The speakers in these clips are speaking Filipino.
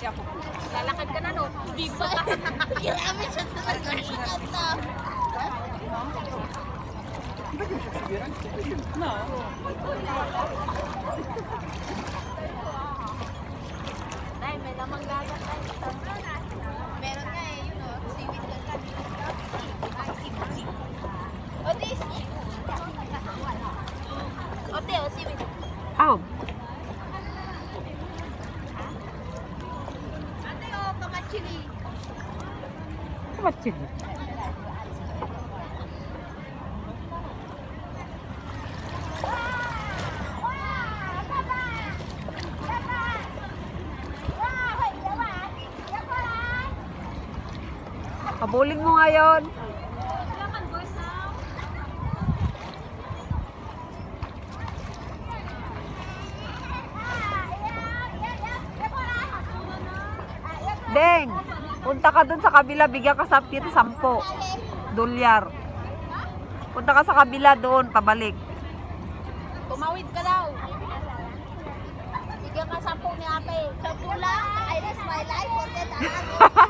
kasi ako. Lalakad ka na, no? Hindi ba? Grabe siya sa nagkakasakot na. No. Ay, may lamang gagat. Meron nga eh, yun oh. o. Seaweed lang kami. Ay, sipsip. O, this. O, Teo, seaweed. Oh. Kamachili. ba't yun? Kabulin mo ngayon. Deng, punta ka dun sa kabila, bigyan ka sa pit sampo. Dolyar. Punta ka sa kabila doon, pabalik. Tumawid ka daw. Bigyan ka sampu ni ate. Sampu lang. I risk my life for that.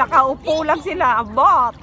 Nakaupo lang sila, abot.